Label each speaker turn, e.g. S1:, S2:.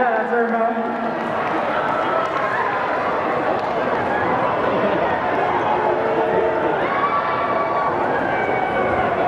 S1: Yeah, that's her mom.